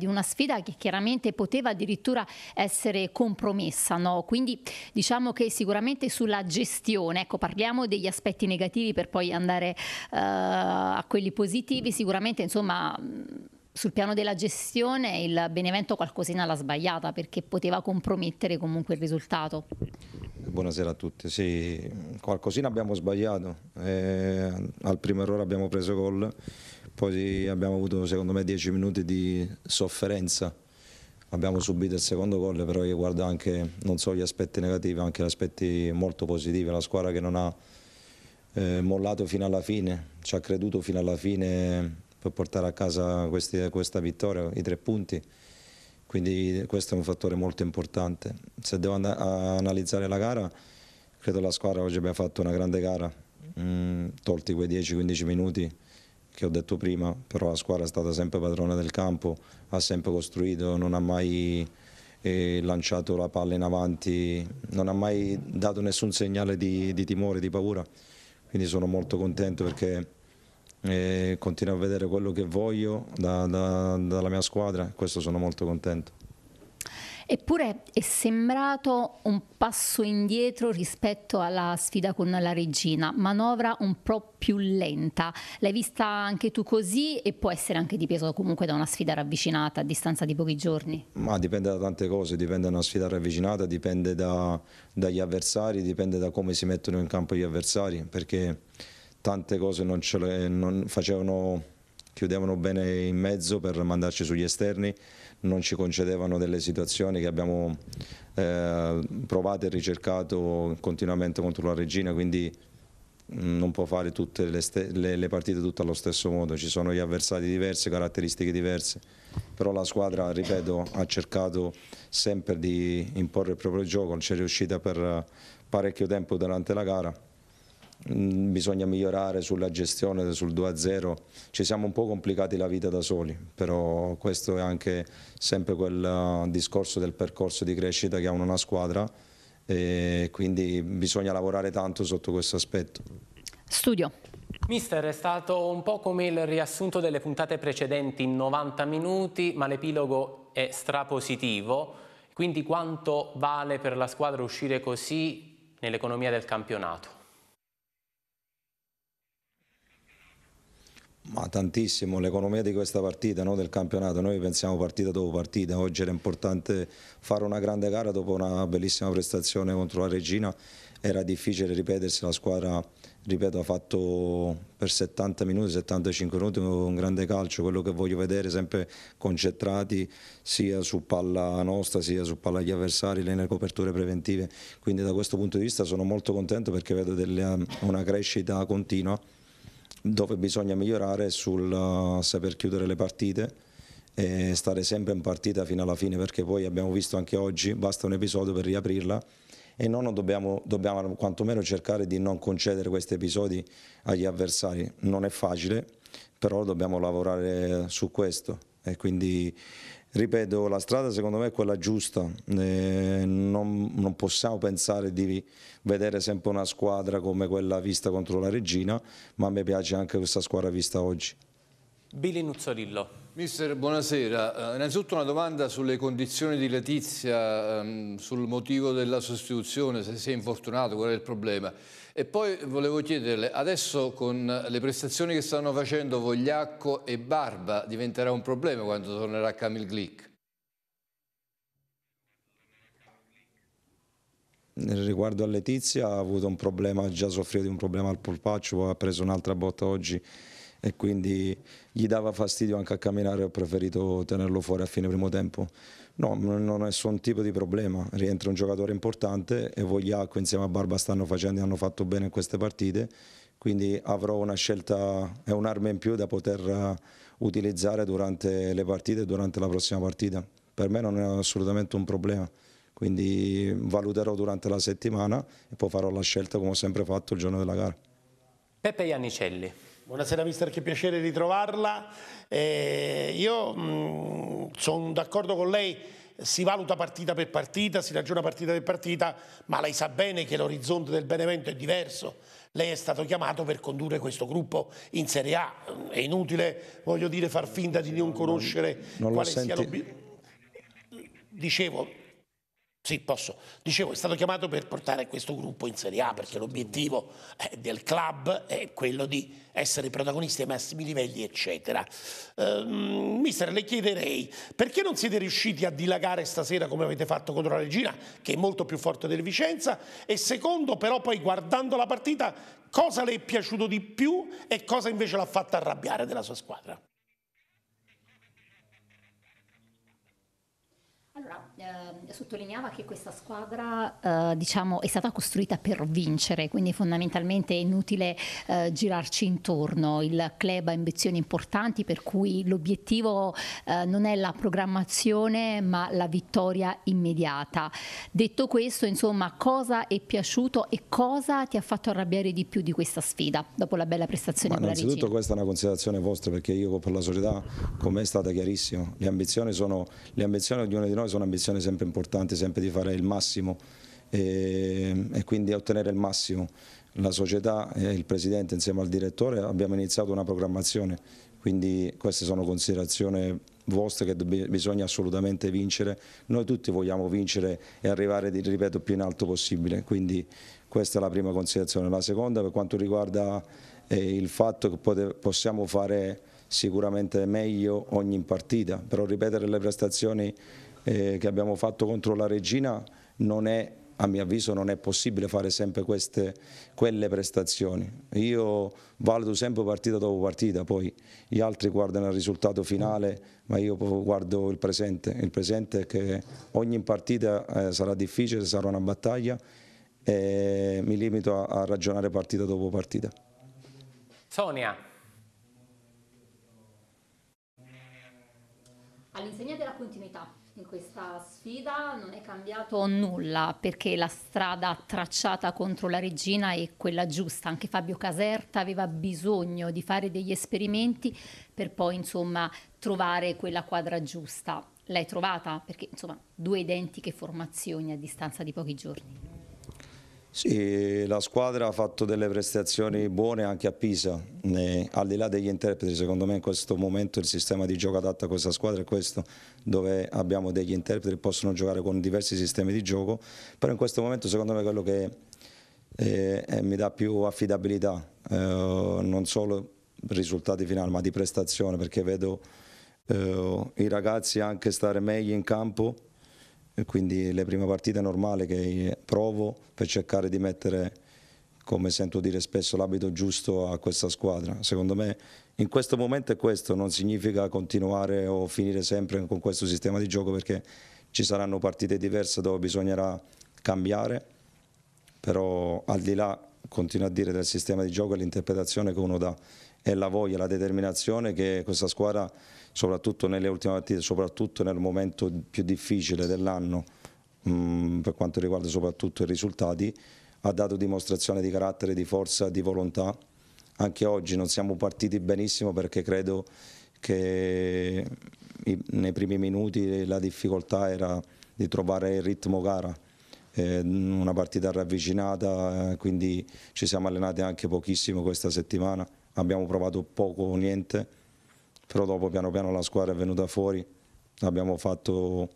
di una sfida che chiaramente poteva addirittura essere compromessa, no? quindi diciamo che sicuramente sulla gestione, ecco parliamo degli aspetti negativi per poi andare uh, a quelli positivi, sicuramente insomma sul piano della gestione il Benevento qualcosina l'ha sbagliata perché poteva compromettere comunque il risultato. Buonasera a tutti, sì, qualcosina abbiamo sbagliato, eh, al primo errore abbiamo preso gol, poi abbiamo avuto secondo me 10 minuti di sofferenza, abbiamo subito il secondo gol, però io guardo anche non solo gli aspetti negativi, anche gli aspetti molto positivi, la squadra che non ha eh, mollato fino alla fine, ci ha creduto fino alla fine per portare a casa questi, questa vittoria, i tre punti. Quindi questo è un fattore molto importante. Se devo analizzare la gara, credo la squadra oggi abbia fatto una grande gara, mm, tolti quei 10-15 minuti che ho detto prima, però la squadra è stata sempre padrona del campo, ha sempre costruito, non ha mai eh, lanciato la palla in avanti, non ha mai dato nessun segnale di, di timore, di paura. Quindi sono molto contento perché e continuo a vedere quello che voglio da, da, dalla mia squadra, questo sono molto contento. Eppure è sembrato un passo indietro rispetto alla sfida con la regina, manovra un po' più lenta. L'hai vista anche tu così e può essere anche dipeso comunque da una sfida ravvicinata a distanza di pochi giorni? Ma dipende da tante cose, dipende da una sfida ravvicinata, dipende da, dagli avversari, dipende da come si mettono in campo gli avversari, perché tante cose non, le, non facevano, chiudevano bene in mezzo per mandarci sugli esterni, non ci concedevano delle situazioni che abbiamo eh, provato e ricercato continuamente contro la regina, quindi mm, non può fare tutte le, le, le, partite tutte allo stesso modo, ci sono gli avversari diversi, caratteristiche diverse, però la squadra, ripeto, ha cercato sempre di imporre il proprio gioco, ci è riuscita per parecchio tempo durante la gara bisogna migliorare sulla gestione sul 2-0, ci siamo un po' complicati la vita da soli, però questo è anche sempre quel uh, discorso del percorso di crescita che ha una squadra e quindi bisogna lavorare tanto sotto questo aspetto. Studio. Mister, è stato un po' come il riassunto delle puntate precedenti in 90 minuti, ma l'epilogo è strapositivo, quindi quanto vale per la squadra uscire così nell'economia del campionato? Ma tantissimo, l'economia di questa partita, no, del campionato, noi pensiamo partita dopo partita, oggi era importante fare una grande gara dopo una bellissima prestazione contro la Regina, era difficile ripetersi, la squadra ripeto, ha fatto per 70 minuti, 75 minuti un grande calcio, quello che voglio vedere, sempre concentrati sia su palla nostra sia su palla agli avversari, nelle coperture preventive, quindi da questo punto di vista sono molto contento perché vedo delle, una crescita continua dove bisogna migliorare sul uh, saper chiudere le partite e stare sempre in partita fino alla fine perché poi abbiamo visto anche oggi basta un episodio per riaprirla e non dobbiamo, dobbiamo quantomeno cercare di non concedere questi episodi agli avversari. Non è facile però dobbiamo lavorare su questo e quindi ripeto, la strada secondo me è quella giusta, eh, non, non, possiamo pensare di vedere sempre una squadra come quella vista contro la Regina, ma a me piace anche questa squadra vista oggi. Billy Nuzzorillo. Mister, buonasera. Uh, innanzitutto una domanda sulle condizioni di Letizia, um, sul motivo della sostituzione, se si è infortunato, qual è il problema. E poi volevo chiederle, adesso con le prestazioni che stanno facendo Vogliacco e Barba diventerà un problema quando tornerà Camille Glick? Riguardo a Letizia ha avuto un problema, ha già soffrito di un problema al polpaccio, ha preso un'altra botta oggi e quindi gli dava fastidio anche a camminare, ho preferito tenerlo fuori a fine primo tempo. No, non è nessun tipo di problema, rientra un giocatore importante e Vogliacco insieme a Barba stanno facendo e hanno fatto bene in queste partite, quindi avrò una scelta e un'arma in più da poter eh, utilizzare durante le partite e durante la prossima partita. Per me non è assolutamente un problema, quindi valuterò durante la settimana e poi farò la scelta come ho sempre fatto il giorno della gara. Peppe Iannicelli. Buonasera mister, che piacere ritrovarla. Eh, io mm, sono d'accordo con lei si valuta partita per partita, si ragiona partita per partita, ma lei sa bene che l'orizzonte del Benevento è diverso. Lei è stato chiamato per condurre questo gruppo in Serie A. È inutile, voglio dire, far finta di non conoscere non quale sia l'obiettivo. Dicevo, sì, posso. Dicevo, è stato chiamato per portare questo gruppo in Serie A perché l'obiettivo del club è quello di essere protagonisti ai massimi livelli, eccetera. Uh, mister, le chiederei perché non siete riusciti a dilagare stasera come avete fatto contro la Regina, che è molto più forte del Vicenza? E secondo, però, poi guardando la partita, cosa le è piaciuto di più e cosa invece l'ha fatta arrabbiare della sua squadra? Eh, sottolineava che questa squadra eh, diciamo, è stata costruita per vincere, quindi fondamentalmente è inutile eh, girarci intorno. Il club ha ambizioni importanti per cui l'obiettivo eh, non è la programmazione ma la vittoria immediata. Detto questo, insomma, cosa è piaciuto e cosa ti ha fatto arrabbiare di più di questa sfida dopo la bella prestazione ma Innanzitutto questa è una considerazione vostra perché io per la società, come è stata chiarissimo, le ambizioni, sono, le ambizioni di ognuno di noi sono ambizioni ambizione sempre importante, sempre di fare il massimo e, e quindi ottenere il massimo. La società e il Presidente insieme al direttore abbiamo iniziato una programmazione, quindi queste sono considerazioni vostre che bisogna assolutamente vincere. Noi tutti vogliamo vincere e arrivare, ripeto, più in alto possibile, quindi questa è la prima considerazione. La seconda per quanto riguarda eh, il fatto che possiamo fare sicuramente meglio ogni partita, però ripetere le prestazioni eh, che abbiamo fatto contro la Regina non è a mio avviso non è possibile fare sempre queste, quelle prestazioni. Io valuto sempre partita dopo partita, poi gli altri guardano il risultato finale, ma io guardo il presente. Il presente è che ogni partita eh, sarà difficile, sarà una battaglia e mi limito a, a ragionare partita dopo partita. Sonia. All'insegna della continuità in questa sfida non è cambiato nulla perché la strada tracciata contro la regina è quella giusta. Anche Fabio Caserta aveva bisogno di fare degli esperimenti per poi insomma trovare quella quadra giusta. L'hai trovata? Perché insomma due identiche formazioni a distanza di pochi giorni. Sì, la squadra ha fatto delle prestazioni buone anche a Pisa, ne, al di là degli interpreti, secondo me in questo momento il sistema di gioco adatto a questa squadra è questo, dove abbiamo degli interpreti che possono giocare con diversi sistemi di gioco, però in questo momento secondo me quello che eh, eh, mi dà più affidabilità, eh, non solo risultati finali ma di prestazione, perché vedo eh, i ragazzi anche stare meglio in campo quindi le prime partite è normale che provo per cercare di mettere, come sento dire spesso, l'abito giusto a questa squadra. Secondo me in questo momento è questo, non significa continuare o finire sempre con questo sistema di gioco perché ci saranno partite diverse dove bisognerà cambiare, però al di là, continuo a dire, del sistema di gioco e l'interpretazione che uno dà e la voglia, la determinazione che questa squadra soprattutto nelle ultime partite, soprattutto nel momento più difficile dell'anno, mm, per quanto riguarda soprattutto i risultati, ha dato dimostrazione di carattere, di forza, di volontà. Anche oggi non siamo partiti benissimo perché credo che nei primi minuti la difficoltà era di trovare il ritmo gara, eh, una partita ravvicinata, eh, quindi ci siamo allenati anche pochissimo questa settimana, abbiamo provato poco o niente però dopo piano piano la squadra è venuta fuori, abbiamo fatto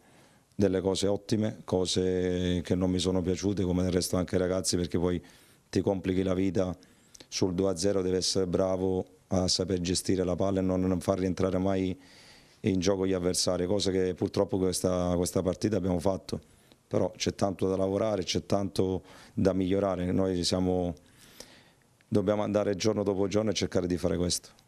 delle cose ottime, cose che non mi sono piaciute, come del resto anche ai ragazzi, perché poi ti complichi la vita, sul 2-0 devi essere bravo a saper gestire la palla e non, non far rientrare mai in gioco gli avversari, cosa che purtroppo questa, questa partita abbiamo fatto. Però c'è tanto da lavorare, c'è tanto da migliorare, noi siamo, dobbiamo andare giorno dopo giorno e cercare di fare questo.